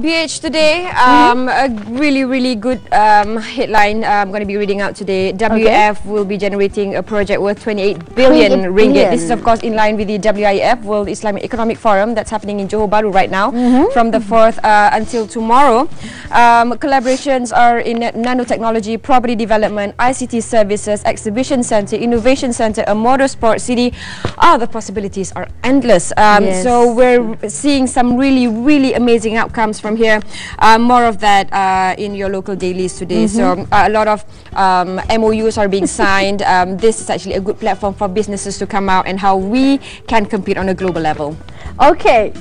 BH today, um, a really, really good um, headline I'm going to be reading out today. WF will be generating a project worth 28 billion 28 ringgit. billion. This is, of course, in line with the WIEF, World Islamic Economic Forum, that's happening in Johor Bahru right now from the 4th uh, until tomorrow. Um, collaborations are in nanotechnology, property development, ICT services, exhibition center, innovation center, a motorsport city. Ah, the possibilities are endless. Um, Yes. So we're seeing some really, really amazing outcomes from here. Uh, more of that uh, in your local dailies today. So Mm-hmm. uh, a lot of um, MOUs are being signed. um, this is actually a good platform for businesses to come out and how we can compete on a global level. Okay.